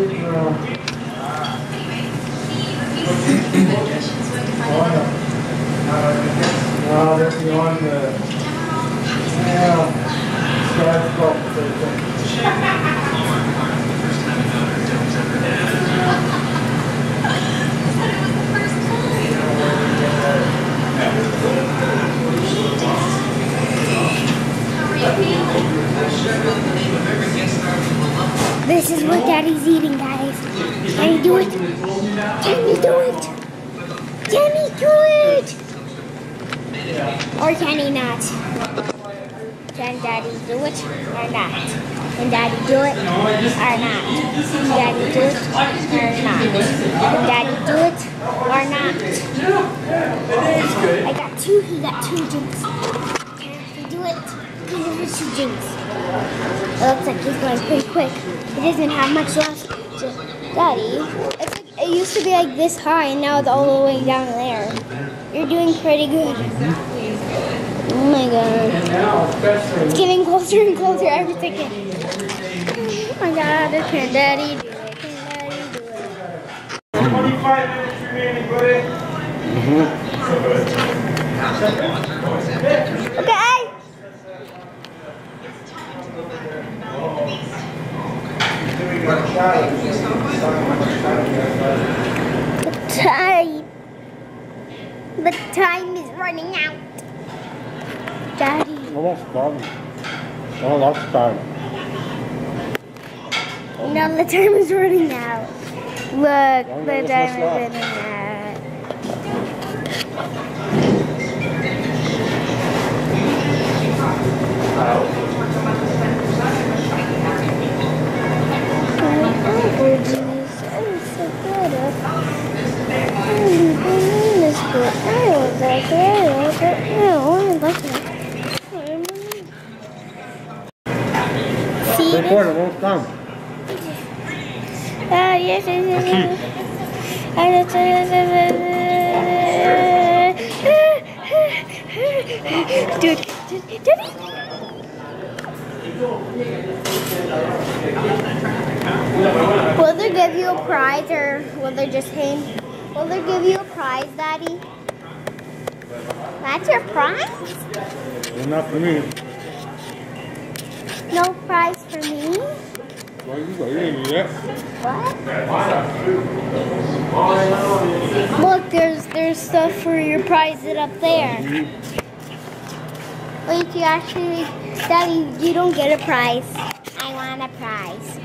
No, This is what Daddy's eating, guys. Can he do it? Can he do it? Can he do it? Or can he not? Can Daddy do it or not? Can Daddy do it or not? Can Daddy do it or not? Can Daddy do it or not? I got two. He got two jinx. Can he do it? He has two jinx. It looks like he's going pretty quick. He doesn't have much left. Just, Daddy, it's like, it used to be like this high, and now it's all the way down there. You're doing pretty good. Oh my god. It's getting closer and closer every second. Oh my god, can Daddy do it? Can Daddy do it? Twenty-five minutes remaining, buddy. Mm-hmm. Okay! Time. The time is running out. Daddy. Almost done. Oh, that's done. No, the time is running out. Look, the time is running out. I like it. Almost done. Ah, yes, yes, yes, yes, yes. Dude, dude, Daddy. Will they give you a prize or will they just hang? Will they give you a prize, Daddy? That's your prize? Enough for me. No prize for me? Well, you got it yet. What? Look, there's there's stuff for your prize it up there. Wait, you actually, Daddy, you don't get a prize. I want a prize.